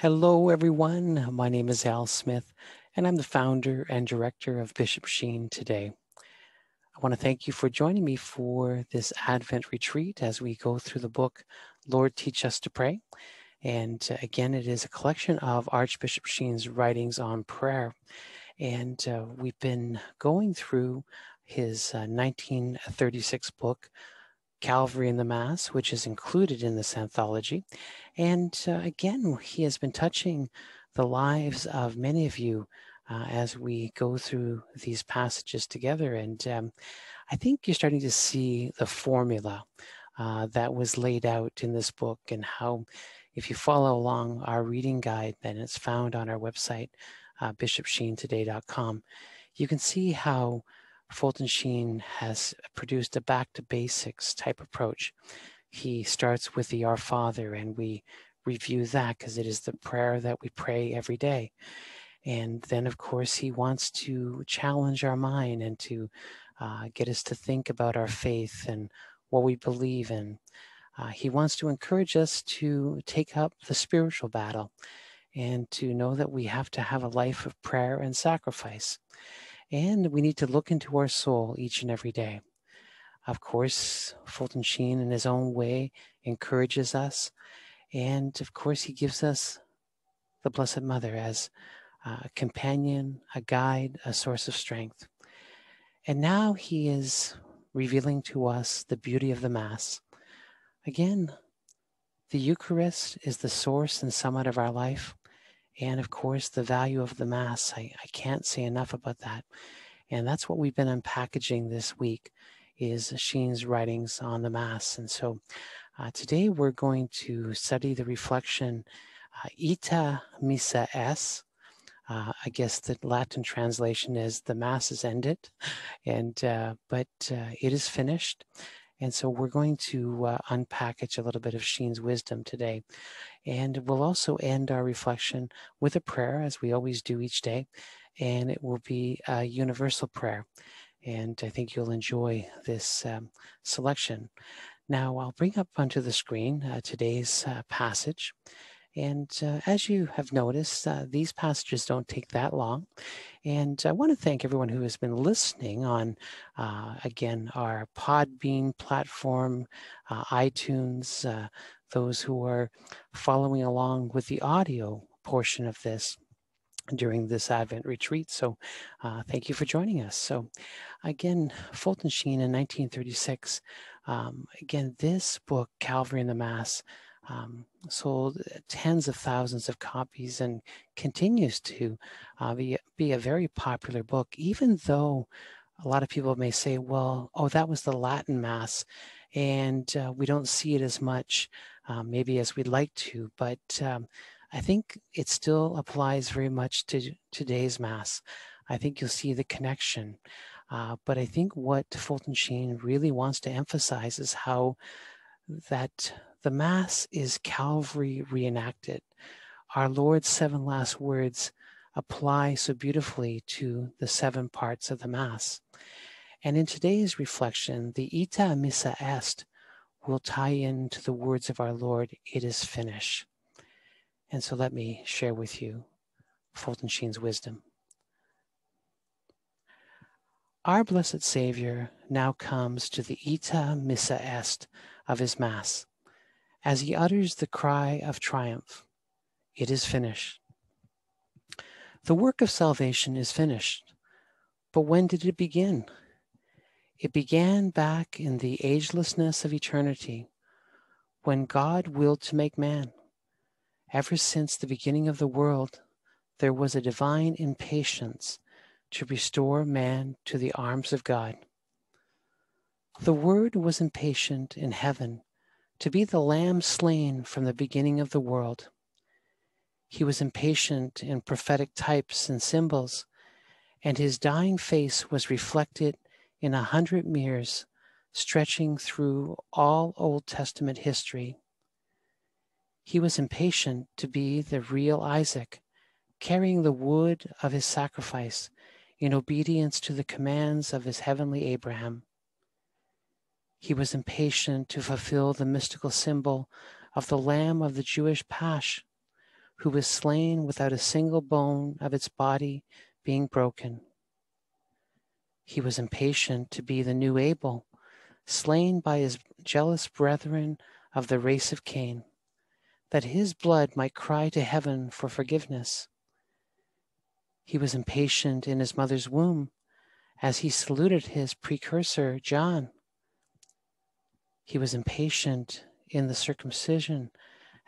Hello, everyone. My name is Al Smith, and I'm the founder and director of Bishop Sheen today. I want to thank you for joining me for this Advent retreat as we go through the book, Lord Teach Us to Pray. And uh, again, it is a collection of Archbishop Sheen's writings on prayer. And uh, we've been going through his uh, 1936 book, Calvary in the Mass, which is included in this anthology. And uh, again, he has been touching the lives of many of you uh, as we go through these passages together. And um, I think you're starting to see the formula uh, that was laid out in this book and how, if you follow along our reading guide, then it's found on our website, uh, bishopsheentoday.com, you can see how Fulton Sheen has produced a back to basics type approach. He starts with the Our Father, and we review that because it is the prayer that we pray every day. And then, of course, he wants to challenge our mind and to uh, get us to think about our faith and what we believe in. Uh, he wants to encourage us to take up the spiritual battle and to know that we have to have a life of prayer and sacrifice. And we need to look into our soul each and every day. Of course, Fulton Sheen, in his own way, encourages us. And of course, he gives us the Blessed Mother as a companion, a guide, a source of strength. And now he is revealing to us the beauty of the Mass. Again, the Eucharist is the source and summit of our life. And of course, the value of the Mass. I, I can't say enough about that. And that's what we've been unpackaging this week is Sheen's writings on the Mass. And so uh, today we're going to study the reflection uh, Ite, Missa Est. Uh, I guess the Latin translation is the Mass is ended, and uh, but uh, it is finished. And so we're going to uh, unpackage a little bit of Sheen's wisdom today. And we'll also end our reflection with a prayer, as we always do each day. And it will be a universal prayer. And I think you'll enjoy this um, selection. Now, I'll bring up onto the screen uh, today's uh, passage. And uh, as you have noticed, uh, these passages don't take that long. And I want to thank everyone who has been listening on, uh, again, our Podbean platform, uh, iTunes, uh, those who are following along with the audio portion of this during this Advent retreat. So uh, thank you for joining us. So again, Fulton Sheen in 1936, um, again, this book, Calvary and the Mass, um, sold tens of thousands of copies and continues to uh, be, be a very popular book, even though a lot of people may say, well, oh, that was the Latin Mass, and uh, we don't see it as much um, maybe as we'd like to, but um, I think it still applies very much to today's Mass. I think you'll see the connection. Uh, but I think what Fulton Sheen really wants to emphasize is how that the Mass is Calvary reenacted. Our Lord's seven last words apply so beautifully to the seven parts of the Mass. And in today's reflection, the Ite, Missa Est will tie into the words of our Lord, It is finished. And so let me share with you Fulton Sheen's wisdom. Our blessed Savior now comes to the Ite, Missa Est of his Mass as he utters the cry of triumph It is finished. The work of salvation is finished. But when did it begin? It began back in the agelessness of eternity when God willed to make man. Ever since the beginning of the world, there was a divine impatience to restore man to the arms of God. The Word was impatient in heaven to be the lamb slain from the beginning of the world. He was impatient in prophetic types and symbols, and his dying face was reflected in a hundred mirrors stretching through all Old Testament history. He was impatient to be the real Isaac, carrying the wood of his sacrifice in obedience to the commands of his heavenly Abraham. He was impatient to fulfill the mystical symbol of the Lamb of the Jewish Pasch, who was slain without a single bone of its body being broken. He was impatient to be the new Abel, slain by his jealous brethren of the race of Cain, that his blood might cry to heaven for forgiveness. He was impatient in his mother's womb as he saluted his precursor, John. He was impatient in the circumcision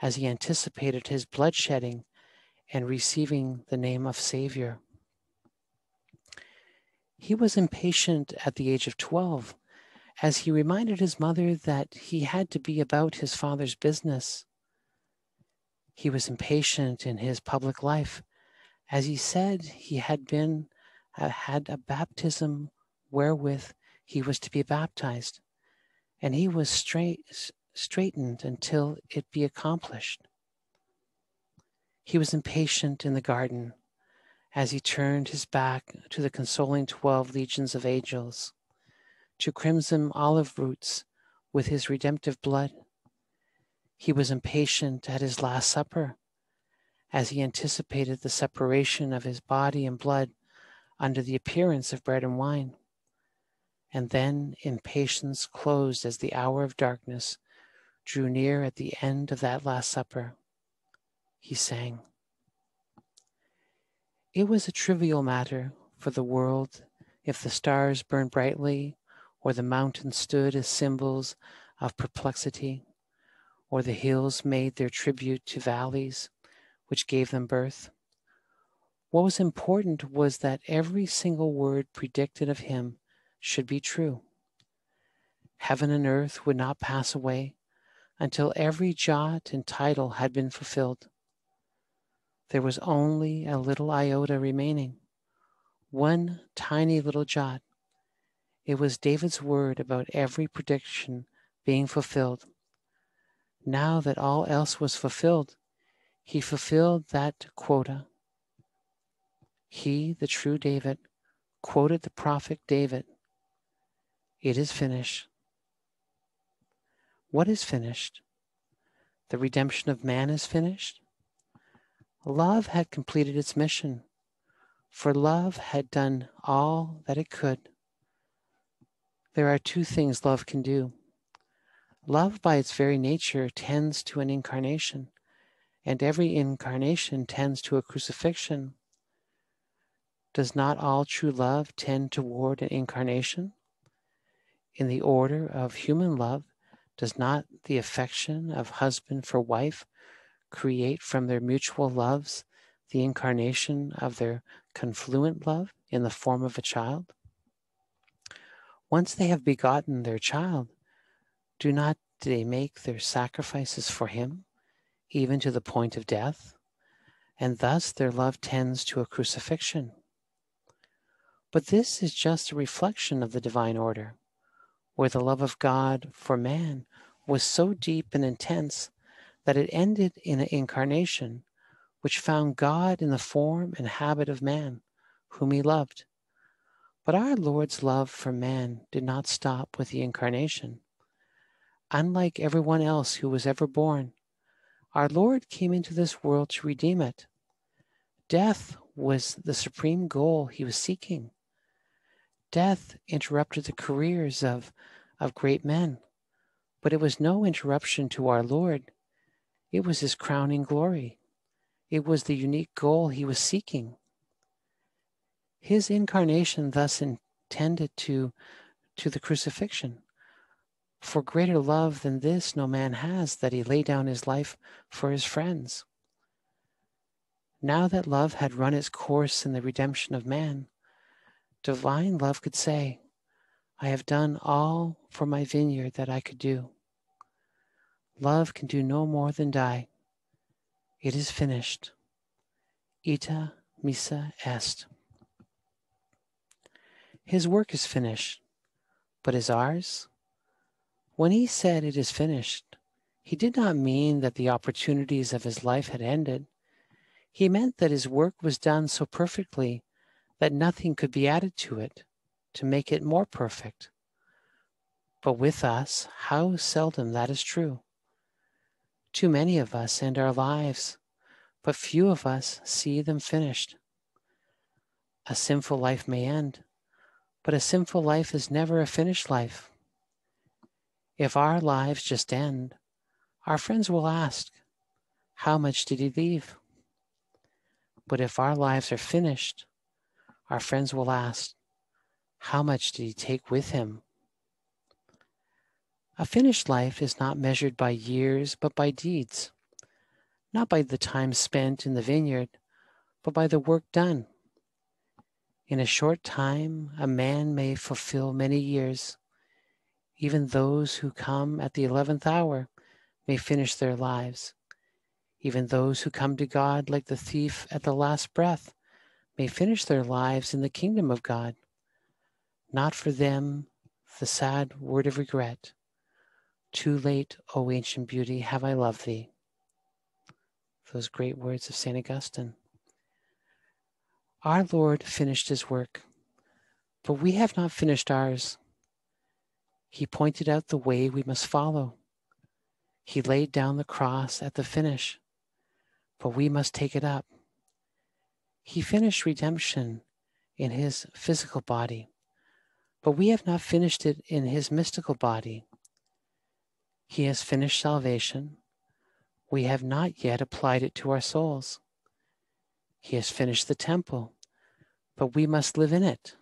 as he anticipated his bloodshedding and receiving the name of Savior. He was impatient at the age of 12 as he reminded his mother that he had to be about his father's business. He was impatient in his public life as he said he had been uh, had a baptism wherewith he was to be baptized and he was straight, straightened until it be accomplished. He was impatient in the garden as he turned his back to the consoling twelve legions of angels, to crimson olive roots with his redemptive blood. He was impatient at his Last Supper as he anticipated the separation of his body and blood under the appearance of bread and wine and then impatience closed as the hour of darkness drew near at the end of that Last Supper. He sang. It was a trivial matter for the world if the stars burned brightly, or the mountains stood as symbols of perplexity, or the hills made their tribute to valleys which gave them birth. What was important was that every single word predicted of him should be true. Heaven and earth would not pass away until every jot and title had been fulfilled. There was only a little iota remaining, one tiny little jot. It was David's word about every prediction being fulfilled. Now that all else was fulfilled, he fulfilled that quota. He, the true David, quoted the prophet David it is finished. What is finished? The redemption of man is finished. Love had completed its mission, for love had done all that it could. There are two things love can do. Love, by its very nature, tends to an incarnation, and every incarnation tends to a crucifixion. Does not all true love tend toward an incarnation? In the order of human love, does not the affection of husband for wife create from their mutual loves the incarnation of their confluent love in the form of a child? Once they have begotten their child, do not they make their sacrifices for him, even to the point of death? And thus their love tends to a crucifixion. But this is just a reflection of the divine order where the love of God for man was so deep and intense that it ended in an incarnation which found God in the form and habit of man, whom he loved. But our Lord's love for man did not stop with the incarnation. Unlike everyone else who was ever born, our Lord came into this world to redeem it. Death was the supreme goal he was seeking. Death interrupted the careers of, of great men, but it was no interruption to our Lord. It was his crowning glory. It was the unique goal he was seeking. His incarnation thus intended to, to the crucifixion. For greater love than this no man has, that he lay down his life for his friends. Now that love had run its course in the redemption of man, divine love could say, I have done all for my vineyard that I could do. Love can do no more than die. It is finished. Ite, missa est. His work is finished, but is ours? When he said it is finished, he did not mean that the opportunities of his life had ended. He meant that his work was done so perfectly that nothing could be added to it to make it more perfect. But with us, how seldom that is true. Too many of us end our lives but few of us see them finished. A sinful life may end, but a sinful life is never a finished life. If our lives just end, our friends will ask, How much did he leave? But if our lives are finished, our friends will ask, How much did he take with him? A finished life is not measured by years, but by deeds, not by the time spent in the vineyard, but by the work done. In a short time, a man may fulfill many years. Even those who come at the eleventh hour may finish their lives. Even those who come to God like the thief at the last breath may finish their lives in the kingdom of God. Not for them the sad word of regret. Too late, O ancient beauty, have I loved thee. Those great words of St. Augustine. Our Lord finished his work, but we have not finished ours. He pointed out the way we must follow. He laid down the cross at the finish, but we must take it up. He finished redemption in his physical body, but we have not finished it in his mystical body. He has finished salvation. We have not yet applied it to our souls. He has finished the temple, but we must live in it.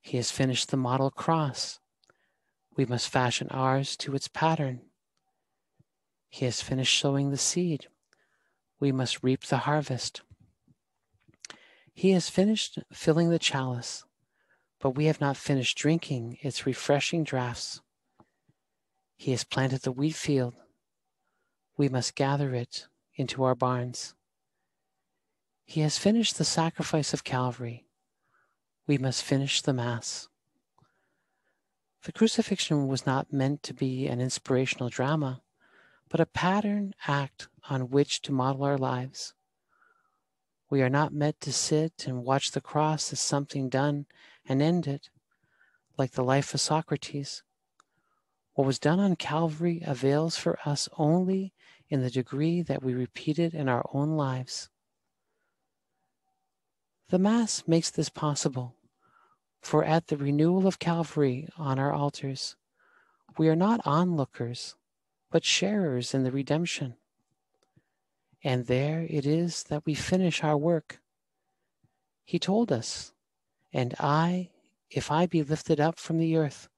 He has finished the model cross. We must fashion ours to its pattern. He has finished sowing the seed. We must reap the harvest. He has finished filling the chalice, but we have not finished drinking its refreshing draughts. He has planted the wheat field. We must gather it into our barns. He has finished the sacrifice of Calvary. We must finish the Mass. The crucifixion was not meant to be an inspirational drama, but a pattern act on which to model our lives. We are not meant to sit and watch the cross as something done and end it, like the life of Socrates. What was done on Calvary avails for us only in the degree that we repeat it in our own lives. The Mass makes this possible, for at the renewal of Calvary on our altars, we are not onlookers, but sharers in the redemption. And there it is that we finish our work. He told us, And I, if I be lifted up from the earth,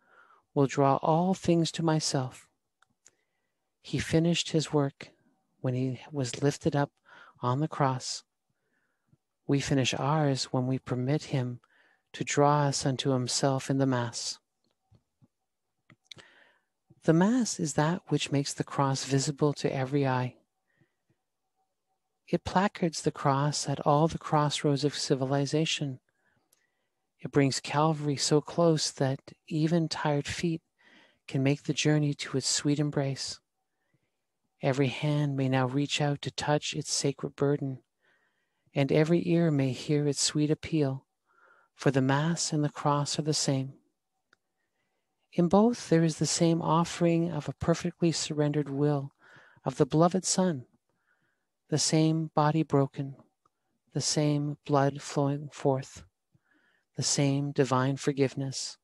will draw all things to myself. He finished his work when he was lifted up on the cross we finish ours when we permit Him to draw us unto Himself in the Mass. The Mass is that which makes the cross visible to every eye. It placards the cross at all the crossroads of civilization. It brings Calvary so close that even tired feet can make the journey to its sweet embrace. Every hand may now reach out to touch its sacred burden and every ear may hear its sweet appeal, for the Mass and the cross are the same. In both, there is the same offering of a perfectly surrendered will of the beloved Son, the same body broken, the same blood flowing forth, the same divine forgiveness.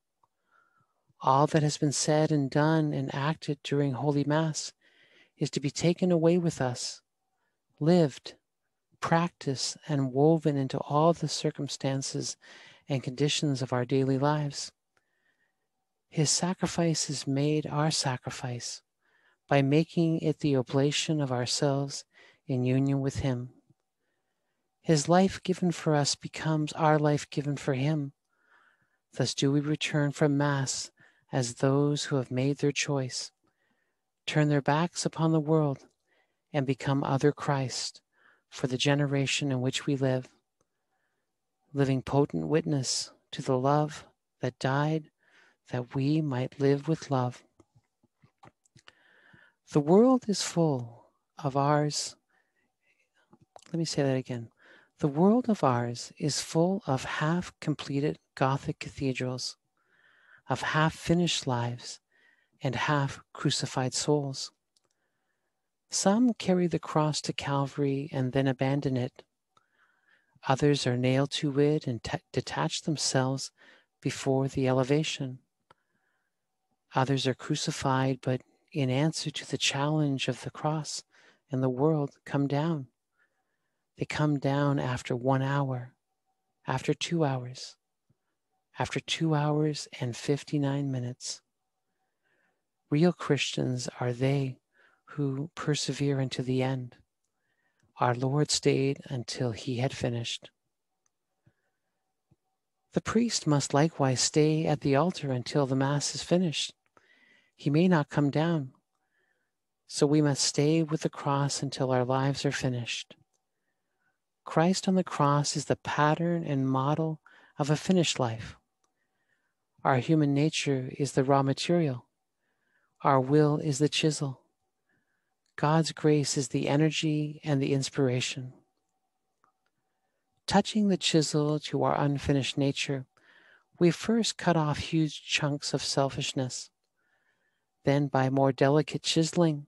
All that has been said and done and acted during Holy Mass is to be taken away with us, lived, practiced, and woven into all the circumstances and conditions of our daily lives. His sacrifice is made our sacrifice by making it the oblation of ourselves in union with Him. His life given for us becomes our life given for Him. Thus do we return from Mass as those who have made their choice, turn their backs upon the world, and become other Christ for the generation in which we live, living potent witness to the love that died that we might live with love. The world is full of ours. Let me say that again. The world of ours is full of half completed Gothic cathedrals, of half finished lives, and half crucified souls. Some carry the cross to Calvary and then abandon it. Others are nailed to it and t- detach themselves before the elevation. Others are crucified, but in answer to the challenge of the cross and the world, come down. They come down after one hour, after two hours, after two hours and 59 minutes. Real Christians are they who persevere unto the end. Our Lord stayed until he had finished. The priest must likewise stay at the altar until the Mass is finished. He may not come down. So we must stay with the cross until our lives are finished. Christ on the cross is the pattern and model of a finished life. Our human nature is the raw material. Our will is the chisel. God's grace is the energy and the inspiration. Touching the chisel to our unfinished nature, we first cut off huge chunks of selfishness. Then, by more delicate chiseling,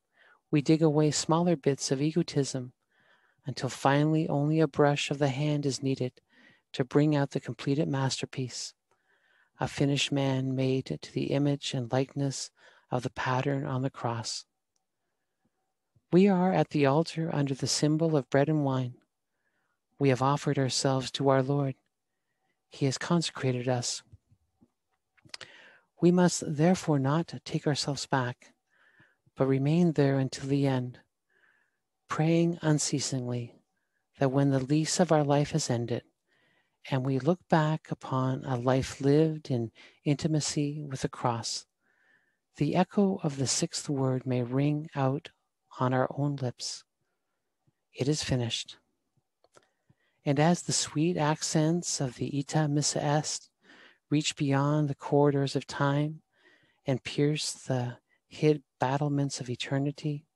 we dig away smaller bits of egotism until finally only a brush of the hand is needed to bring out the completed masterpiece, a finished man made to the image and likeness of the pattern on the cross. We are at the altar under the symbol of bread and wine. We have offered ourselves to our Lord. He has consecrated us. We must therefore not take ourselves back, but remain there until the end, praying unceasingly that when the lease of our life has ended, and we look back upon a life lived in intimacy with the cross, the echo of the sixth word may ring out on our own lips. It is finished. And as the sweet accents of the Ite, Missa Est reach beyond the corridors of time and pierce the hid battlements of eternity,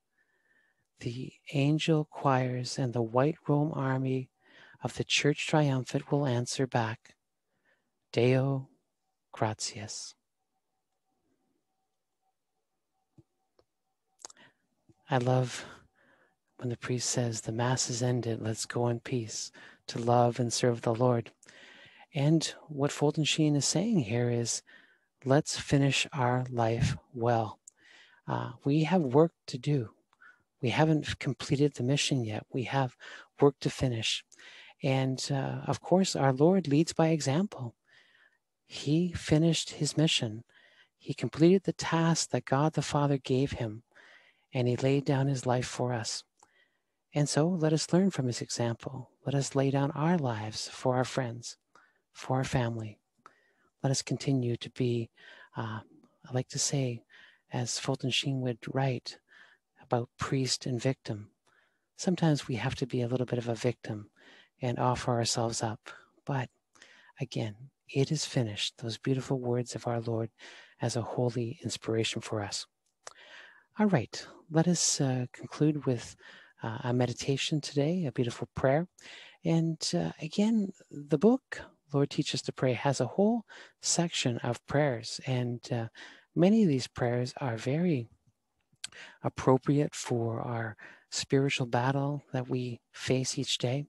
the angel choirs and the white Rome army of the Church Triumphant will answer back, Deo gratias. I love when the priest says, The Mass is ended, let's go in peace to love and serve the Lord. And what Fulton Sheen is saying here is, let's finish our life well. Uh, we have work to do. We haven't completed the mission yet. We have work to finish. And uh, of course, our Lord leads by example. He finished his mission. He completed the task that God the Father gave him and he laid down his life for us. And so let us learn from his example. Let us lay down our lives for our friends, for our family. Let us continue to be, uh, I like to say, as Fulton Sheen would write about priest and victim. Sometimes we have to be a little bit of a victim and offer ourselves up. But again, it is finished. Those beautiful words of our Lord as a holy inspiration for us. All right, let us uh, conclude with uh, a meditation today, a beautiful prayer. And uh, again, the book, Lord Teach Us to Pray, has a whole section of prayers. And uh, many of these prayers are very appropriate for our spiritual battle that we face each day.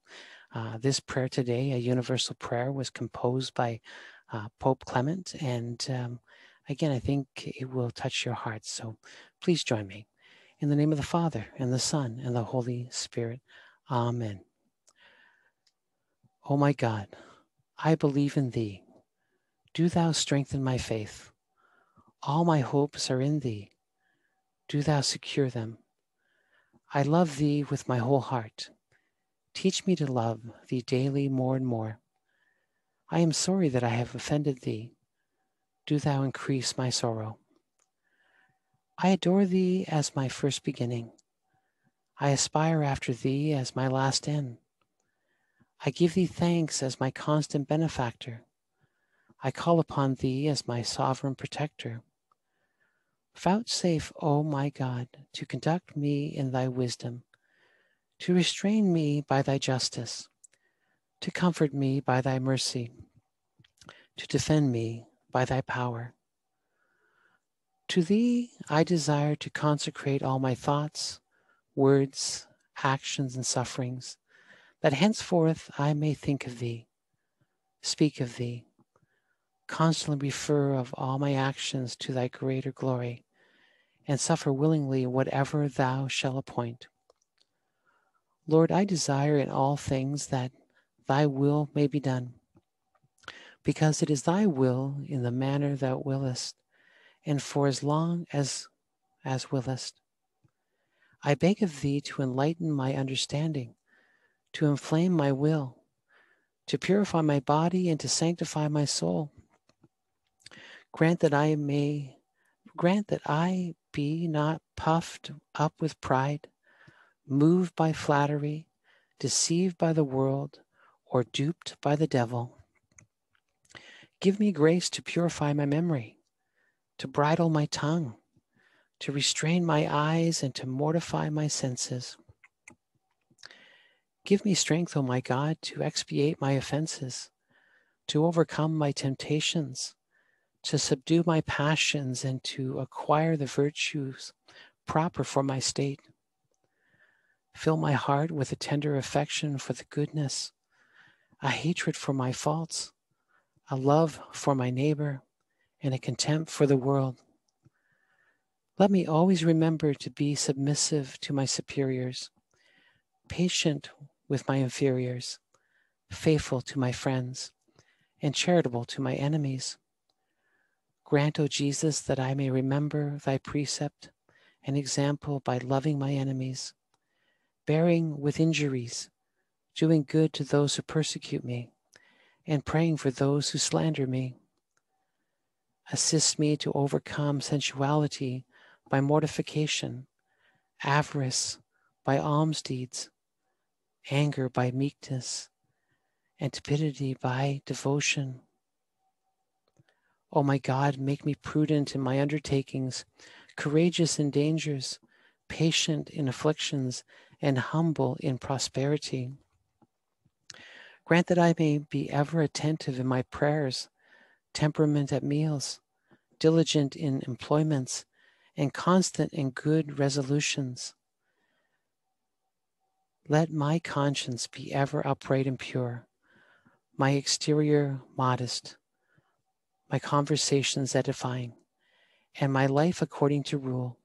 Uh, this prayer today, a universal prayer, was composed by uh, Pope Clement. And um, again, I think it will touch your heart. So please join me. In the name of the Father, and the Son, and the Holy Spirit. Amen. O oh my God, I believe in Thee. Do Thou strengthen my faith. All my hopes are in Thee. Do Thou secure them. I love Thee with my whole heart. Teach me to love Thee daily more and more. I am sorry that I have offended Thee do thou increase my sorrow. I adore thee as my first beginning. I aspire after thee as my last end. I give thee thanks as my constant benefactor. I call upon thee as my sovereign protector. Vouchsafe, O my God, to conduct me in thy wisdom, to restrain me by thy justice, to comfort me by thy mercy, to defend me by thy power. To thee I desire to consecrate all my thoughts, words, actions, and sufferings, that henceforth I may think of thee, speak of thee, constantly refer of all my actions to thy greater glory, and suffer willingly whatever thou shalt appoint. Lord, I desire in all things that thy will may be done, because it is thy will in the manner thou willest, and for as long as as willest. I beg of thee to enlighten my understanding, to inflame my will, to purify my body, and to sanctify my soul. Grant that I may, grant that I be not puffed up with pride, moved by flattery, deceived by the world, or duped by the devil. Give me grace to purify my memory, to bridle my tongue, to restrain my eyes, and to mortify my senses. Give me strength, O my God, to expiate my offenses, to overcome my temptations, to subdue my passions, and to acquire the virtues proper for my state. Fill my heart with a tender affection for the goodness, a hatred for my faults, a love for my neighbor, and a contempt for the world. Let me always remember to be submissive to my superiors, patient with my inferiors, faithful to my friends, and charitable to my enemies. Grant, O Jesus, that I may remember thy precept and example by loving my enemies, bearing with injuries, doing good to those who persecute me, and praying for those who slander me. Assist me to overcome sensuality by mortification, avarice by alms deeds, anger by meekness, and tepidity by devotion. O oh my God, make me prudent in my undertakings, courageous in dangers, patient in afflictions, and humble in prosperity. Grant that I may be ever attentive in my prayers, temperament at meals, diligent in employments, and constant in good resolutions. Let my conscience be ever upright and pure, my exterior modest, my conversations edifying, and my life according to rule.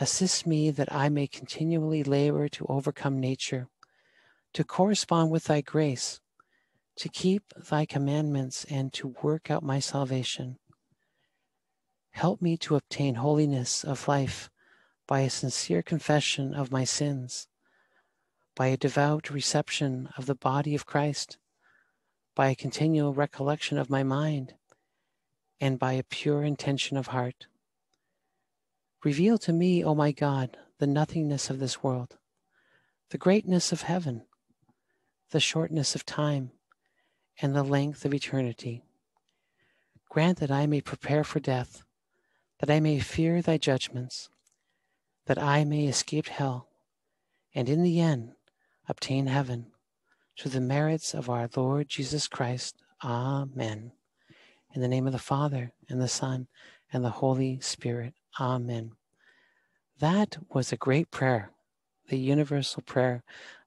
Assist me that I may continually labor to overcome nature, to correspond with thy grace, to keep thy commandments, and to work out my salvation. Help me to obtain holiness of life by a sincere confession of my sins, by a devout reception of the body of Christ, by a continual recollection of my mind, and by a pure intention of heart. Reveal to me, O my God, the nothingness of this world, the greatness of heaven, the shortness of time, and the length of eternity. Grant that I may prepare for death that I may fear thy judgments, that I may escape hell, and in the end obtain heaven, through the merits of our Lord Jesus Christ. Amen. In the name of the Father, and the Son, and the Holy Spirit. Amen. That was a great prayer, the universal prayer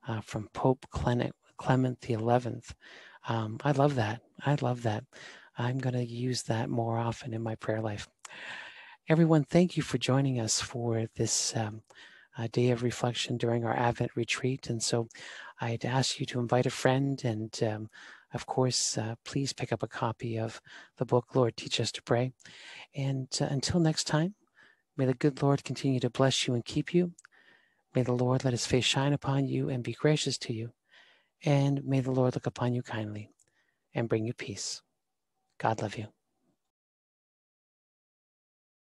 uh, from Pope Clement, Clement Eleventh. Um, I love that. I love that. I'm going to use that more often in my prayer life. Everyone, thank you for joining us for this um, uh, day of reflection during our Advent retreat. And so I'd ask you to invite a friend and, um, of course, uh, please pick up a copy of the book, Lord, Teach Us to Pray. And uh, until next time, may the good Lord continue to bless you and keep you. May the Lord let his face shine upon you and be gracious to you. And may the Lord look upon you kindly and bring you peace. God love you.